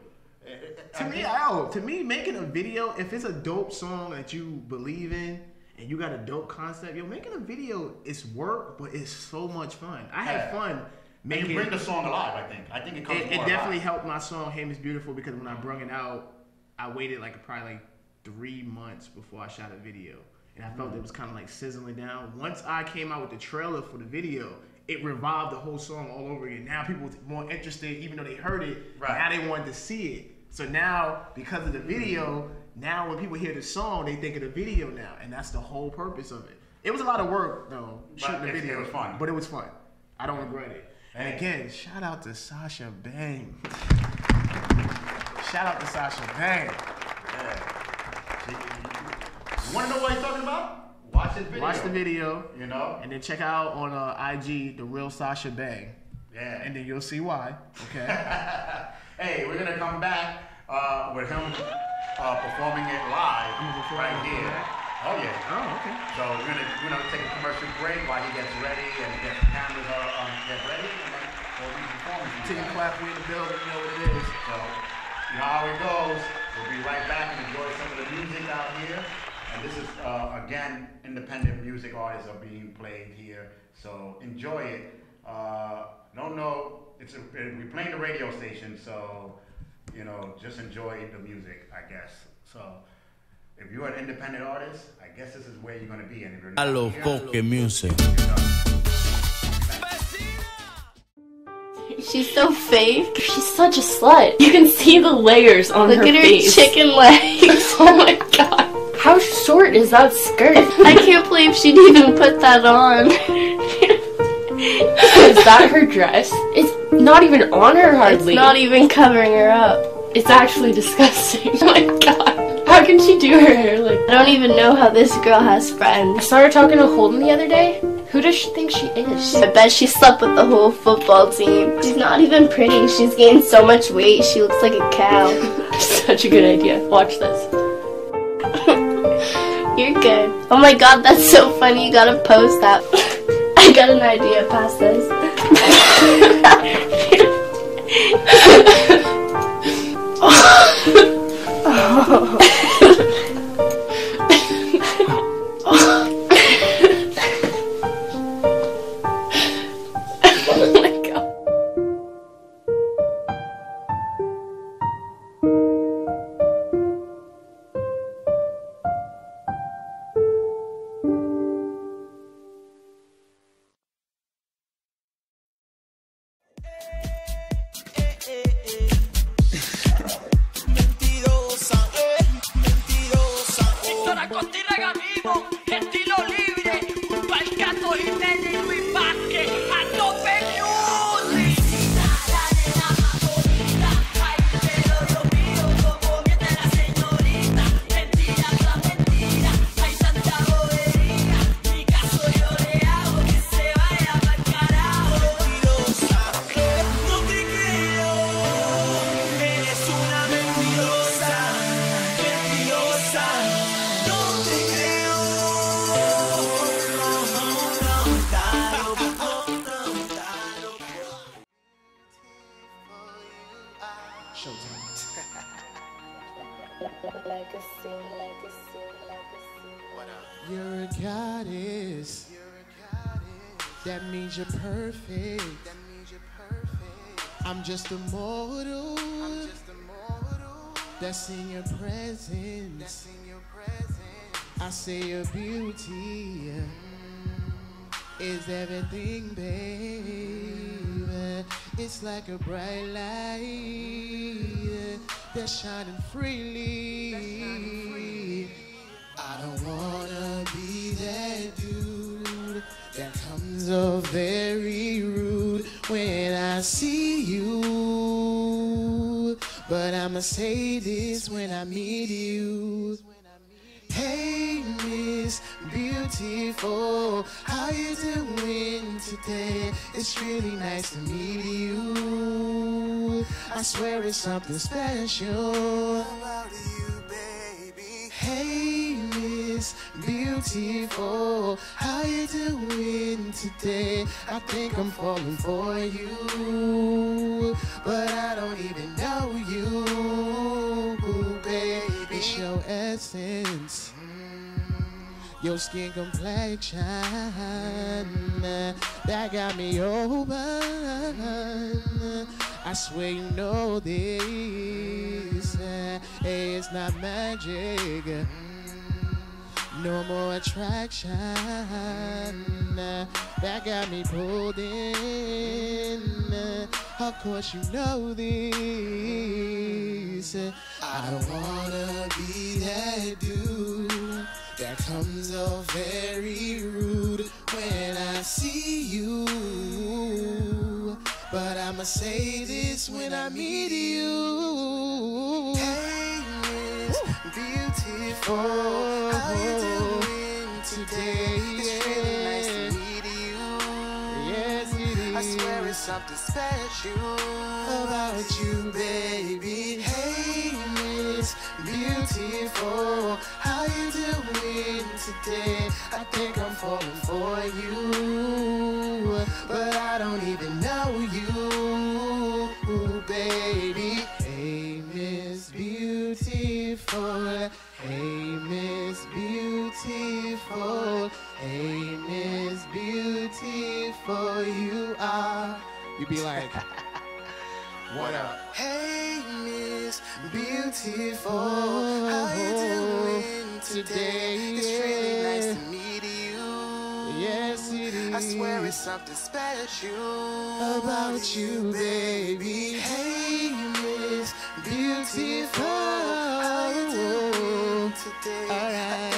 To I me, think- oh, to me, making a video, if it's a dope song that you believe in and you got a dope concept, yo, making a video is work, but it's so much fun. I had Yeah. fun And making. you bring the song alive. I think. I think it comes. it, it definitely alive. helped my song "Hey Miss Beautiful" because when I mm-hmm. brung it out, I waited like probably like three months before I shot a video, and I felt it mm-hmm. was kind of like sizzling down. Once I came out with the trailer for the video, it revived the whole song all over again. Now people were more interested, even though they heard it. Right. Now they wanted to see it. So now, because of the video, now when people hear the song, they think of the video now, and that's the whole purpose of it. It was a lot of work though, shooting the it- it video. was fun. but it was fun. I don't regret it. And again, shout out to Sasha Bang. Shout out to Sasha Bang. Yeah. Want to know what he's talking about? Watch his video. Watch the video, You know. and then check out on uh, IG the real Sasha Bang, Yeah. and then you'll see why. Okay. [laughs] hey, we're gonna come back uh, with him uh, performing it live right here. Oh yeah. oh, okay. So we're gonna we're gonna take a commercial break while he gets ready and gets the cameras uh, um, get ready, and then we'll be performing. Team clap, we in the building. You know what it is. So you know how it goes. We'll be right back and enjoy some of the music out here. And this is uh, again independent music artists are being played here. So enjoy it. Uh, no, no, it's a, we're playing the radio station, so you know just enjoy the music, I guess. So. If you're an independent artist, I guess this is where you're gonna be. And if you're not Hello, here, Coque Music. [laughs] She's so fake. She's such a slut. You can see the layers on Look her at her chicken legs. [laughs] Oh my god. How short is that skirt? I can't believe she'd even put that on. [laughs] [laughs] is that her dress? It's not even on her hardly. It's not even covering her up. It's actually [laughs] disgusting. [laughs] Oh my god. How can she do her hair like I don't even know how this girl has friends. I saw her talking to Holden the other day. Who does she think she is? I bet she slept with the whole football team. She's not even pretty. She's gained so much weight. She looks like a cow. Such a good idea. Watch this. You're good. Oh my god, that's so funny. You gotta post that. I got an idea past this. oh you're perfect. I'm just a mortal. That's in your presence. in your presence I say your beauty mm. is everything, babe. It's like a bright light that's shining freely. I don't wanna be that dude that off very rude when I see you. But I'ma say this when I meet you. Hey, Miss Beautiful, how you doing today? It's really nice to meet you. I swear it's something special about you, baby. Hey, Miss Beautiful, how you doing today? I think I'm falling for you, but I don't even know you, baby. It's your essence your skin complexion that got me open. I swear you know this. Hey, it's not magic. No more attraction that got me pulled in. Of course you know this. I don't wanna be that dude that comes off very rude when I see you. But I'ma say this when I meet you. Hey, Beautiful, today? It's really nice to meet you. Yes, it is. I swear it's something special about you, baby. Hey, Miss Beautiful, how you doing today? I think I'm falling for you, but I don't even know you, baby. Hey, Miss Beautiful. Hey, Miss Beautiful. Hey, Miss Beautiful, you are. You'd be like, [laughs] what up? Hey, Miss Beautiful, oh, how you doing oh, today? It's really nice to meet you. Yes, it is. I swear it's something special about you, baby. Hey, Miss Beautiful, how you doing today? Alright,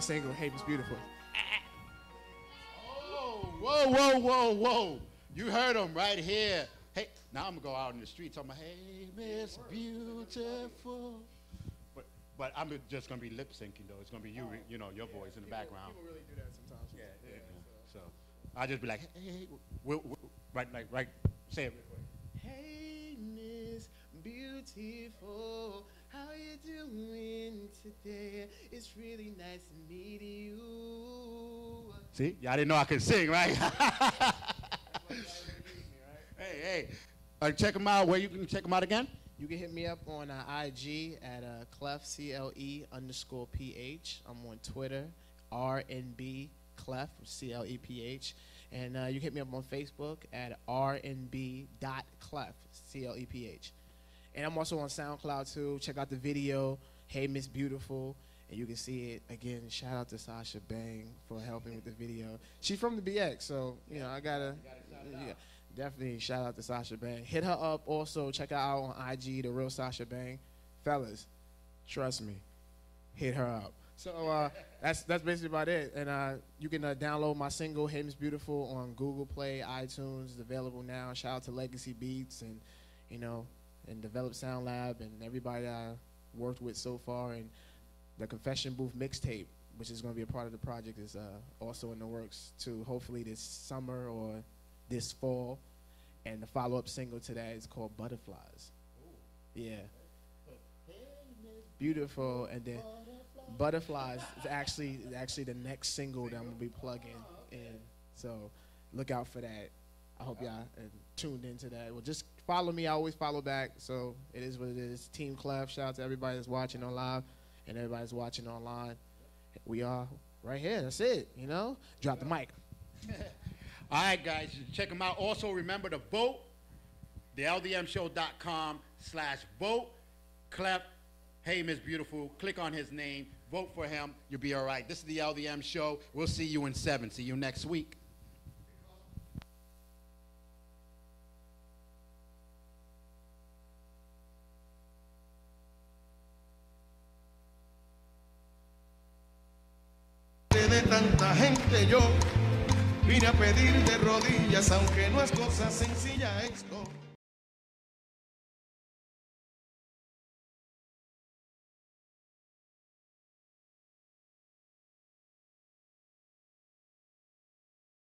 my single, Hey, Miss Beautiful. Oh, whoa, whoa, whoa, whoa. You heard him right here. Hey, now I'm gonna go out in the street talking about, hey, Miss Beautiful. But but I'm just gonna be lip syncing though. It's gonna be you, oh. you know, your voice in the background. People really do that sometimes. Yeah, yeah. So I'll just be like, hey, hey, we'll, we'll, right, like, right, say it real quick. Hey, Miss Beautiful, how you doing today? It's really nice to meet you. See, y'all didn't know I could sing, right? [laughs] hey, hey, uh, check them out. Where you can check them out again? You can hit me up on uh, IG at uh, Cle'ph c l e underscore p h. I'm on Twitter, R N B Cle'ph c l e p h, and uh, you can hit me up on Facebook at R N B dot Cle'ph c l e p h. And I'm also on SoundCloud too. Check out the video, Hey Miss Beautiful, and you can see it again. Shout out to Sasha Bang for helping with the video. She's from the BX, so you know I gotta. Yeah, definitely shout out to Sasha Bang. Hit her up also. Check her out on IG, the real Sasha Bang. Fellas, trust me, hit her up. So uh, that's that's basically about it. And uh, you can uh, download my single "Hey Miss Beautiful" on Google Play, iTunes. It's available now. Shout out to Legacy Beats and you know and Develop Sound Lab and everybody I worked with so far. And the Confession Booth mixtape, which is going to be a part of the project, is uh, also in the works too. Hopefully this summer or this fall. And the follow-up single to that is called Butterflies. Yeah. Beautiful, and then Butterflies is actually is actually the next single that I'm gonna be plugging in. So look out for that. I hope y'all uh, tuned into that. Well, just follow me. I always follow back. So it is what it is. Team Cle'ph. Shout out to everybody that's watching on live and everybody that's watching online. We are right here. That's it. You know, drop the mic. [laughs] All right, guys, check them out. Also, remember to vote. The LDMShow.com slash vote. Cle'ph, hey, Miss Beautiful. Click on his name. Vote for him. You'll be all right. This is the LDM Show. We'll see you in seven. See you next week. De tanta gente yo vine a pedir de rodillas, aunque no es cosa sencilla esto.